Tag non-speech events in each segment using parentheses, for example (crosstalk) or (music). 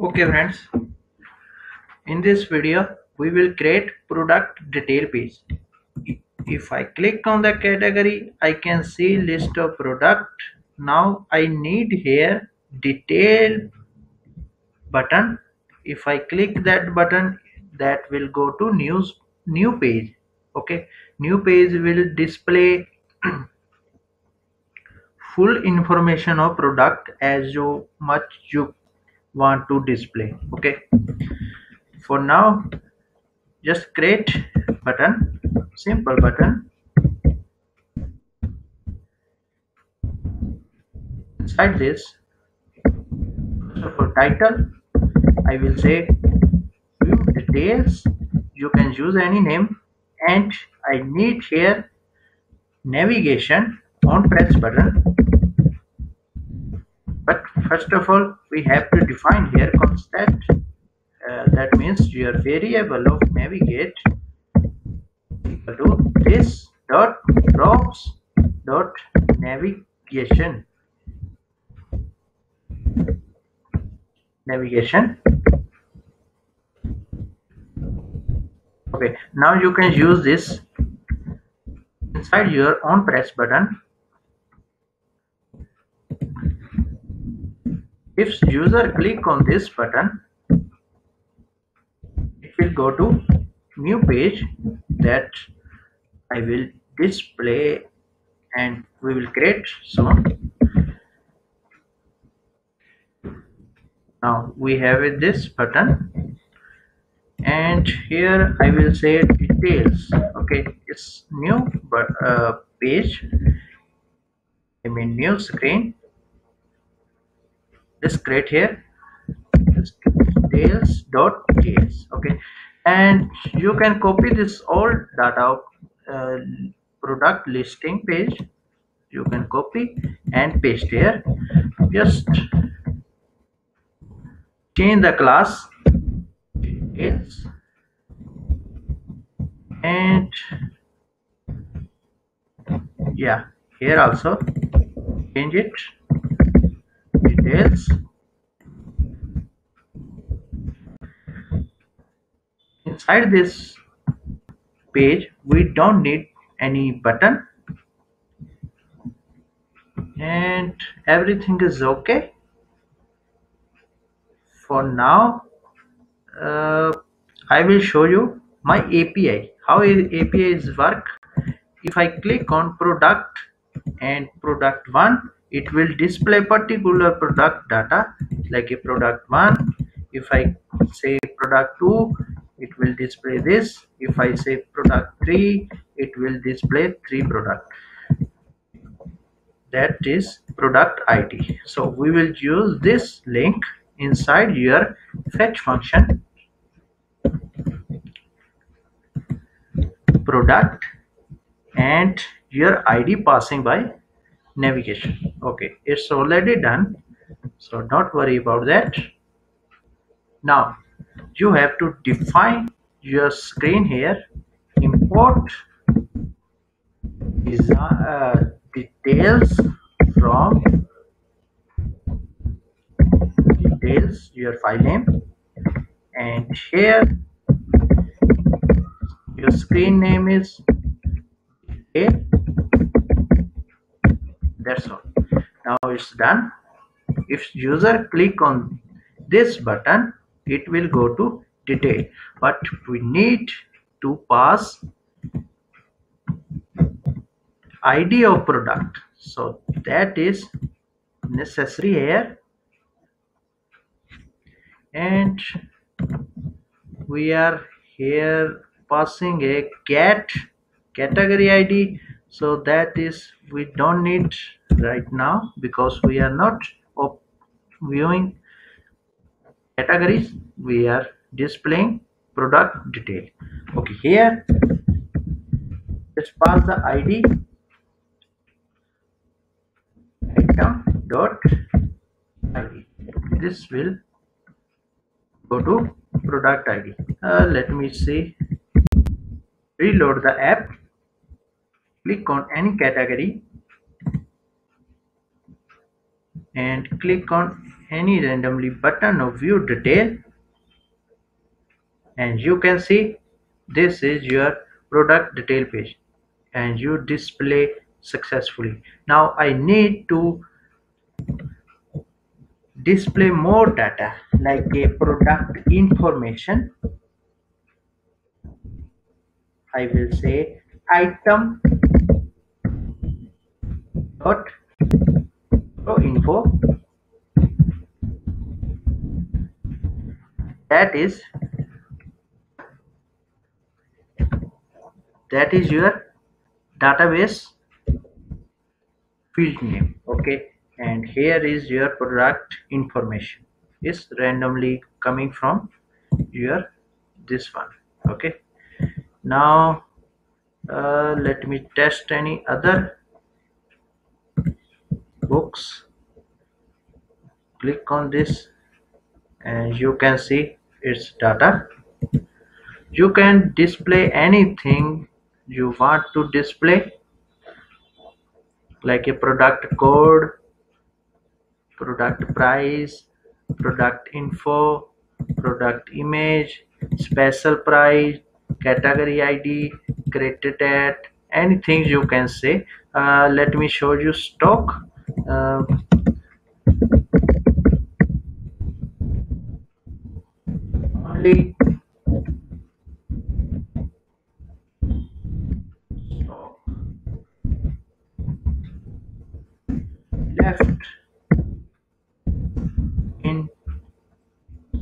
okay friends. In this video we will create product detail page if i click on the category i can see list of product. Now i need here detail button. If i click that button that will go to news new page. Okay? New page will display (clears throat) full information of product as you much you want to display okay? For now just create button simple button. Inside this so for title i will say view details. You can use any name and i need here navigation on press button. But first of all we have to define here constant. Uh, that means your variable of navigate equal to this dot props dot navigation. Navigation. Okay now you can use this inside your on press button if user click on this button it will go to new page that I will display and we will create soon. Now we have this button. And here I will say details. Okay it's new but uh, page. I mean new screen this create here. Details dot js okay. And you can copy this all data uh, product listing page. You can copy and paste here. Just change the class. Details and yeah here also. Change it details inside this page we don't need any button. And everything is okay. For now uh, I will show you my API how API is work. If I click on product and product one it will display particular product data like a product one. If i say product two it will display this. If i say product three it will display three product. That is product id so we will use this link inside your fetch function. Product and your id passing by navigation. Okay it's already done. So don't worry about that. Now you have to define your screen here. Import uh, details from details your file name. And here your screen name is detail that's all. Now it's done. If user click on this button it will go to detail. But we need to pass id of product. So that is necessary here. And we are here passing a cat category id so that is we don't need right now because we are not viewing categories. We are displaying product detail. Okay here let's pass the id item dot id this will go to product id uh, let me see. Reload the app click on any category and click on any randomly button of view detail. And you can see this is your product detail page and you display successfully. Now I need to display more data like a product information. I will say item dot info that is that is your database field name okay? And here is your product information. Is randomly coming from your this one okay? Now uh, let me test any other books. Click on this and you can see its data. You can display anything you want to display like a product code product price product info product image special price category id created at anything you can say. Uh, let me show you stock uh, only left in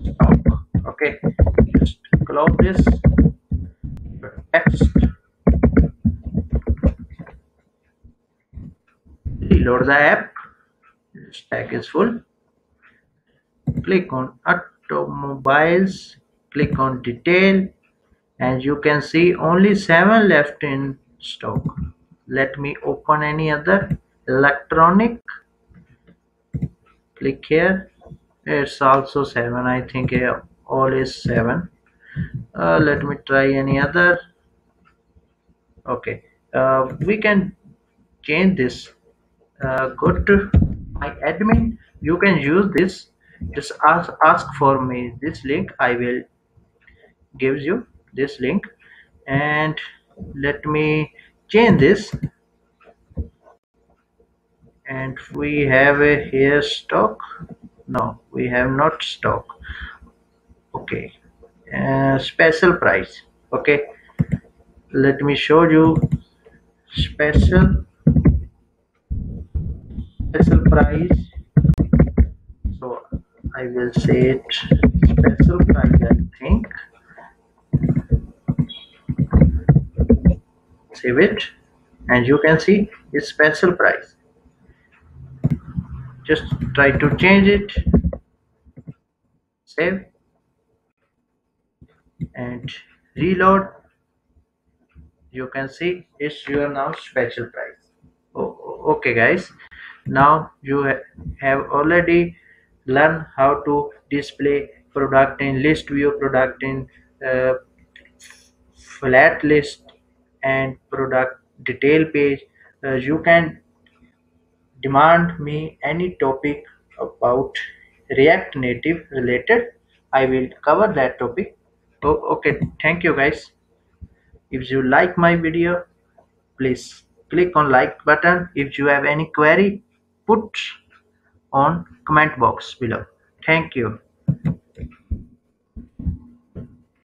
stock. Okay just close this. Text reload the app stack is full. Click on automobiles. Click on detail. And you can see only seven left in stock. Let me open any other electronic. Click here. It's also 7 I think all is 7 uh, let me try any other. Okay. Uh, we can change this. Uh, go to my admin you can use this. Just ask ask for me this link. I will gives you this link. And let me change this. And we have a here stock. No we have not stock. Okay. Uh, special price. Okay. Let me show you. Special special price. So I will say it special price I think. Save it. And you can see it's special price. Just try to change it. Save. And reload. You can see it's your now special price. Oh, okay guys now you have already learned how to display product in list view product in uh, flat list and product detail page. Uh, you can demand me any topic about react native related. I will cover that topic. Oh, okay. Thank you guys. If you like my video please click on like button. If you have any query put on comment box below. Thank you